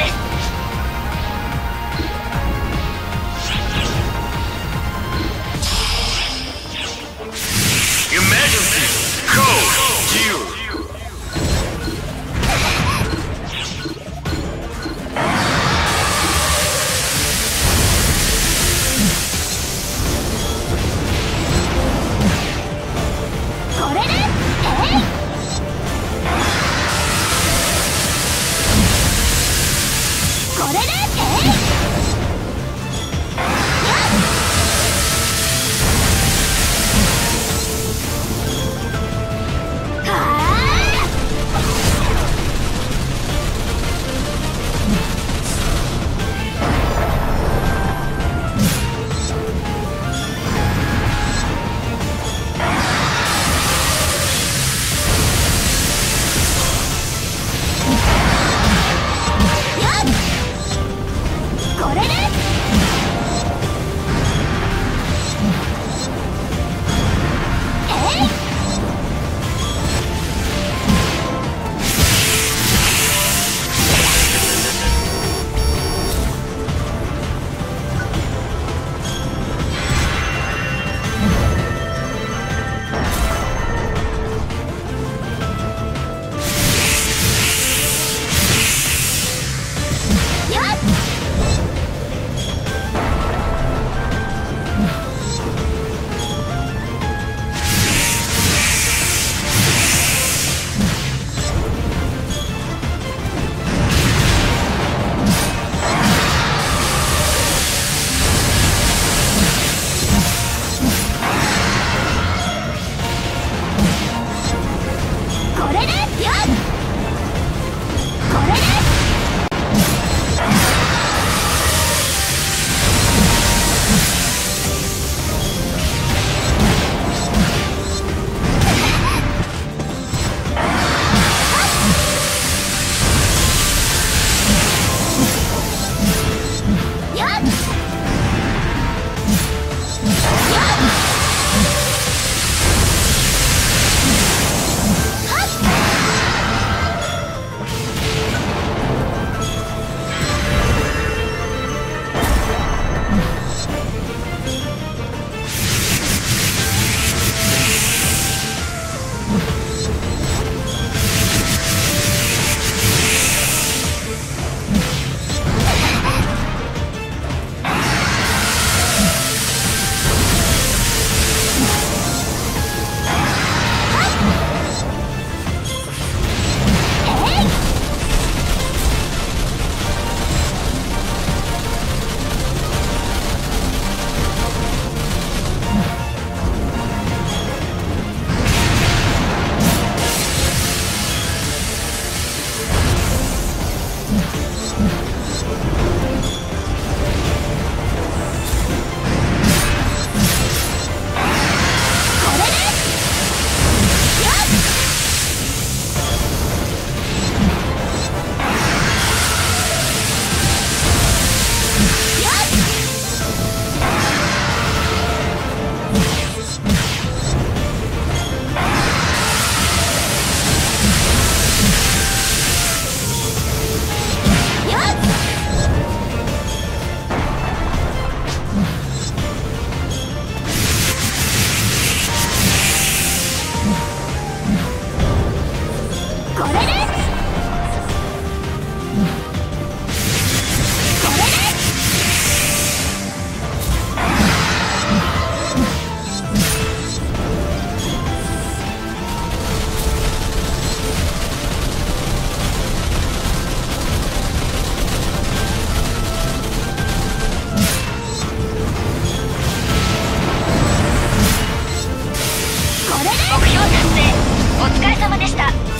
です目標達成。お疲れ様でした。